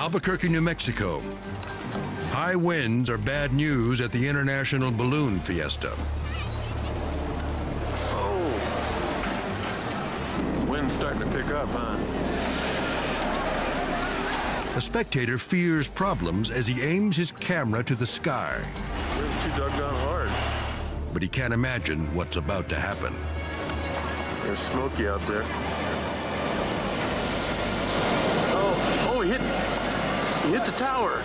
Albuquerque, New Mexico. High winds are bad news at the International Balloon Fiesta. Oh. Wind's starting to pick up, huh? A spectator fears problems as he aims his camera to the sky. Wind's too doggone hard. But he can't imagine what's about to happen. There's Smokey out there. Oh, oh, he hit, he hit the tower.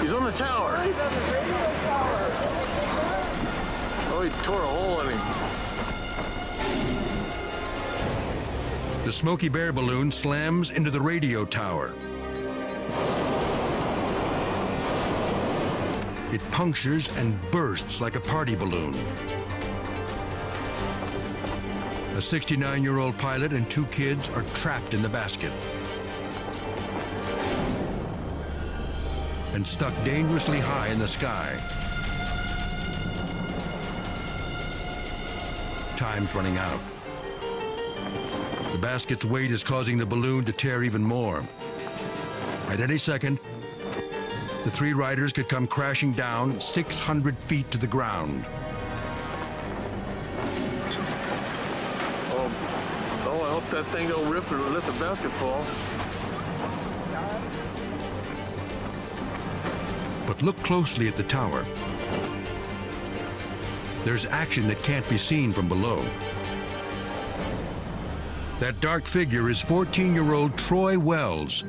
He's on the tower. Oh, he tore a hole in him. The Smokey Bear balloon slams into the radio tower. It punctures and bursts like a party balloon. A 69-year-old pilot and two kids are trapped in the basket. And stuck dangerously high in the sky. Time's running out. The basket's weight is causing the balloon to tear even more. At any second, the three riders could come crashing down 600 feet to the ground. Oh, oh, I hope that thing don't rip or let the basket fall. But look closely at the tower. There's action that can't be seen from below. That dark figure is 14-year-old Troy Wells.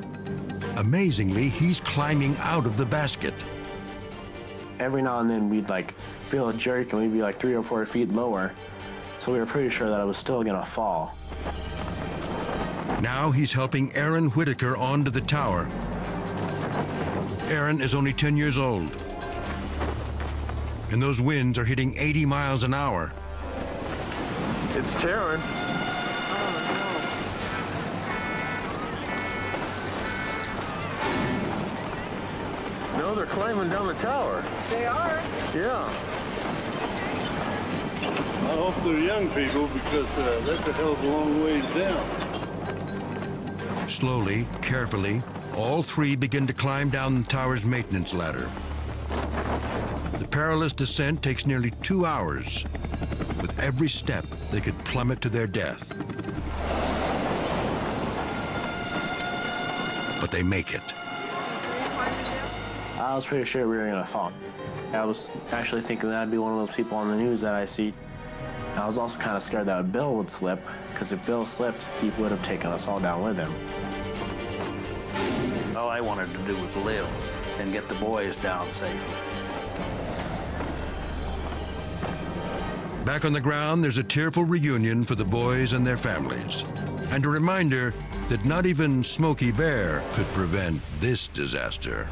Amazingly, he's climbing out of the basket. Every now and then we'd like feel a jerk and we'd be like three or four feet lower. So we were pretty sure that I was still gonna fall. Now he's helping Aaron Whitaker onto the tower. Aaron is only 10 years old. And those winds are hitting 80 miles an hour. It's tearing. No, they're climbing down the tower. They are. Yeah. I hope they're young people because uh, that's a hell of a long ways down. Slowly, carefully, all three begin to climb down the tower's maintenance ladder. The perilous descent takes nearly two hours. With every step, they could plummet to their death. But they make it. I was pretty sure we were gonna fall. I was actually thinking that I'd be one of those people on the news that I see. I was also kind of scared that Bill would slip, because if Bill slipped, he would have taken us all down with him. All I wanted to do was live and get the boys down safely. Back on the ground, there's a tearful reunion for the boys and their families. And a reminder that not even Smokey Bear could prevent this disaster.